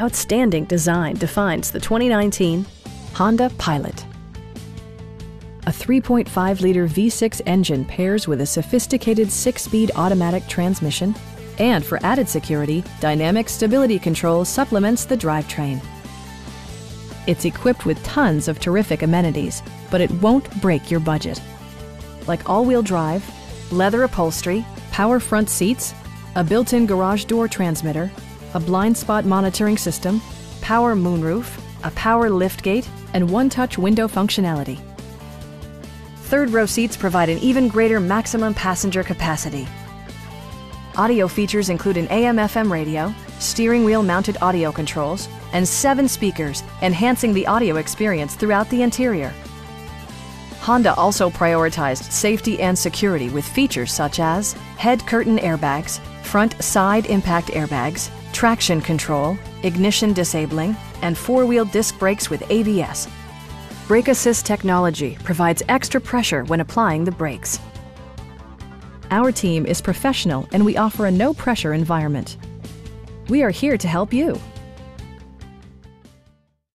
Outstanding design defines the 2019 Honda Pilot. A 3.5-liter V6 engine pairs with a sophisticated six-speed automatic transmission, and for added security, Dynamic Stability Control supplements the drivetrain. It's equipped with tons of terrific amenities, but it won't break your budget. Like all-wheel drive, leather upholstery, power front seats, a built-in garage door transmitter, a blind spot monitoring system, power moonroof, a power liftgate, and one-touch window functionality. Third row seats provide an even greater maximum passenger capacity. Audio features include an AM-FM radio, steering wheel mounted audio controls, and seven speakers, enhancing the audio experience throughout the interior. Honda also prioritized safety and security with features such as head curtain airbags, front side impact airbags, traction control, ignition disabling, and four-wheel disc brakes with ABS. Brake Assist technology provides extra pressure when applying the brakes. Our team is professional and we offer a no-pressure environment. We are here to help you.